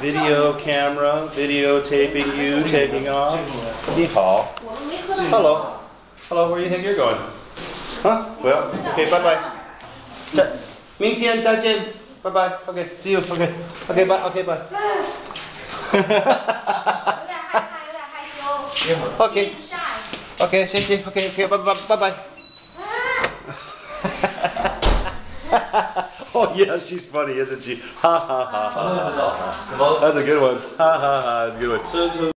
video camera videotaping you taking off. 你好。Hello. Hello, where do you think you're going? Huh? Well, okay, bye bye. 再明天再见。Bye bye. Okay, see you. Okay. Okay, bye. Okay, bye. 有点害怕，有点害羞。 Okay. shy。 Okay, 谢谢。Okay, okay, bye bye. Bye bye. Oh yeah, she's funny, isn't she? Ha ha ha. That's a good one. Ha ha ha. That's a good one.